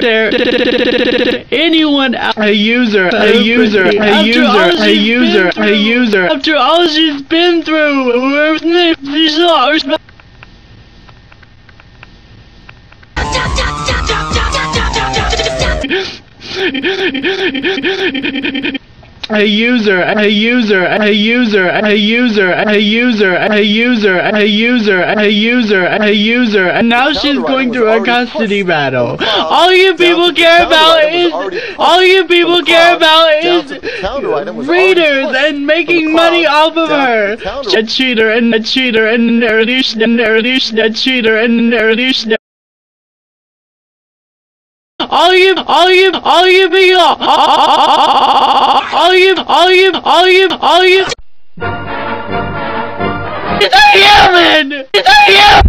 dare, dare, dare anyone out A user, a user, a user, a user, a user. After all she's been through, where's she's lost. A user, a user, a user, a user, a user, a user, a user, a user, a user, and now she's going through a custody battle. All you people care about is, all you people care about is readers and making money off of her. A cheater and a cheater and a cheater and a cheater and a cheater. All you, all you, all you be, all you, all you, all you, all you. It's a human! It's a human!